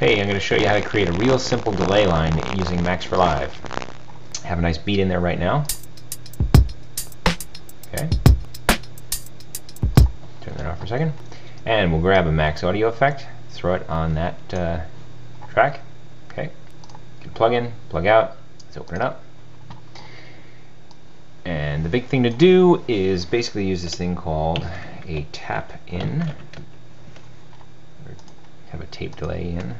Hey, I'm going to show you how to create a real simple delay line using Max for Live. Have a nice beat in there right now. Okay. Turn that off for a second. And we'll grab a max audio effect, throw it on that uh, track. Okay. Plug in, plug out. Let's open it up. And the big thing to do is basically use this thing called a tap in. Have a tape delay in.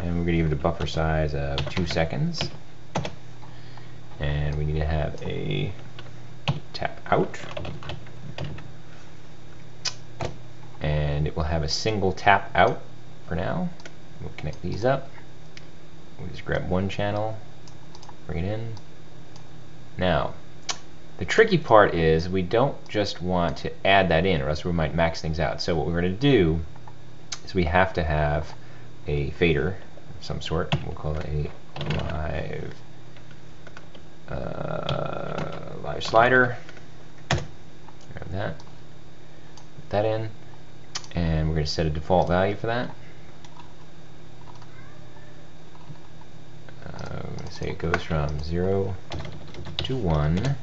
And we're going to give it a buffer size of 2 seconds. And we need to have a tap out. And it will have a single tap out for now. We'll connect these up. We'll just grab one channel, bring it in. Now, the tricky part is we don't just want to add that in or else we might max things out. So what we're going to do is we have to have a fader of some sort. We'll call it a live uh, live slider. Grab that. Put that in. And we're going to set a default value for that. Uh, say it goes from 0 to 1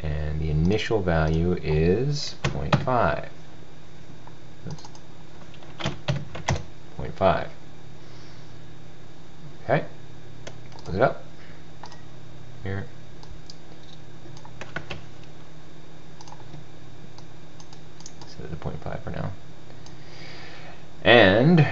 and the initial value is 0.5. 0.5. Okay, look it up here. Set it to 0.5 for now. And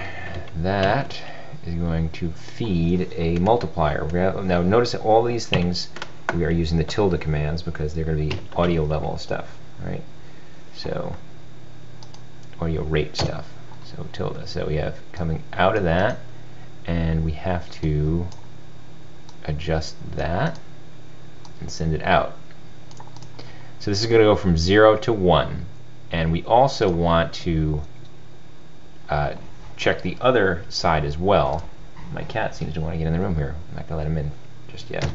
that is going to feed a multiplier. Now notice that all these things we are using the tilde commands because they're going to be audio level stuff, right? So audio rate stuff. So tilde. So we have coming out of that, and we have to adjust that and send it out. So this is going to go from 0 to 1. And we also want to uh, check the other side as well. My cat seems to want to get in the room here. I'm not going to let him in just yet.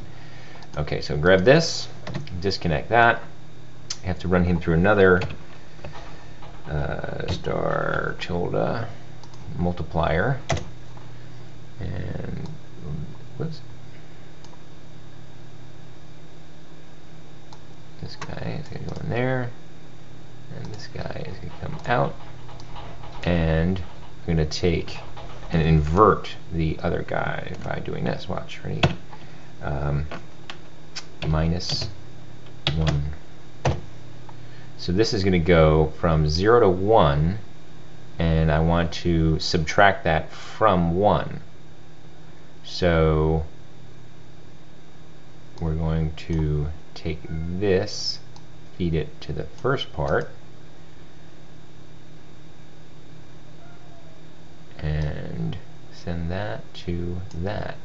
Okay, so grab this, disconnect that. I have to run him through another uh, star tilde multiplier. And whoops. This guy is going to go in there. And this guy is going to come out. And I'm going to take and invert the other guy by doing this. Watch, ready? Um, minus 1. So this is going to go from 0 to 1, and I want to subtract that from 1. So we're going to take this, feed it to the first part, and send that to that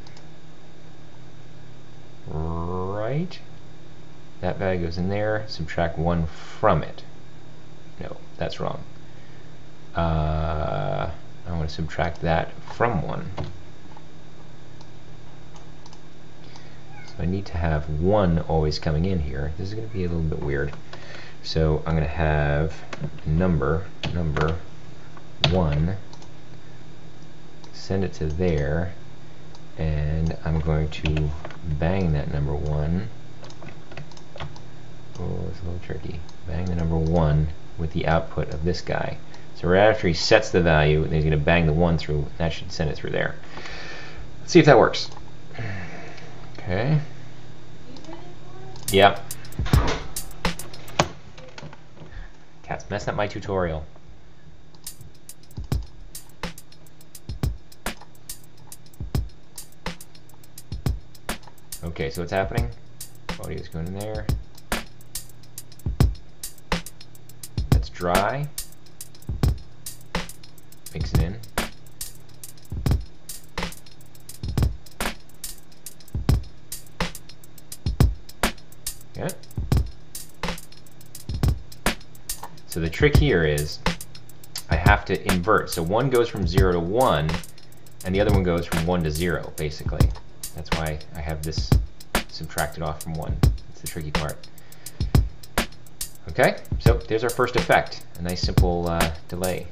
right. That value goes in there. Subtract 1 from it. No, that's wrong. Uh, I want to subtract that from 1. So I need to have 1 always coming in here. This is going to be a little bit weird. So I'm going to have number, number 1, send it to there, and I'm going to bang that number one. Oh, it's a little tricky. Bang the number one with the output of this guy. So right after he sets the value, he's going to bang the one through. That should send it through there. Let's see if that works. Okay. Yep. Cat's messing up my tutorial. Okay, so what's happening? Audio's going in there. Dry. Mix it in. Yeah. So the trick here is I have to invert. So one goes from 0 to 1, and the other one goes from 1 to 0, basically. That's why I have this subtracted off from 1. That's the tricky part. Okay, so there's our first effect, a nice simple uh, delay.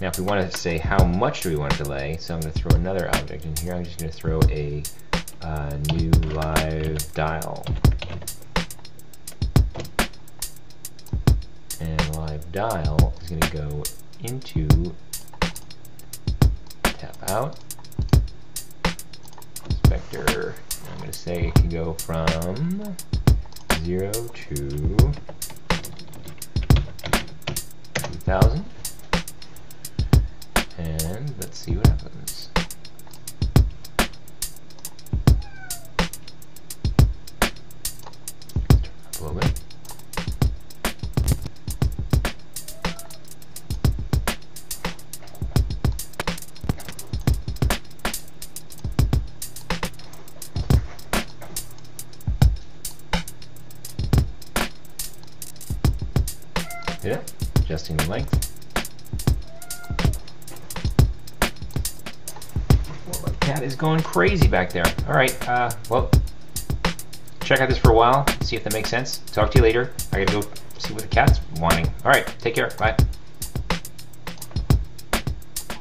Now if we want to say how much do we want to delay, so I'm going to throw another object in here. I'm just going to throw a uh, new live dial. And live dial is going to go into tap out inspector. I'm going to say it can go from 0 to 2000 Yeah, adjusting the length. cat is going crazy back there. All right, uh, well, check out this for a while, see if that makes sense. Talk to you later. I gotta go see what the cat's wanting. All right, take care. Bye.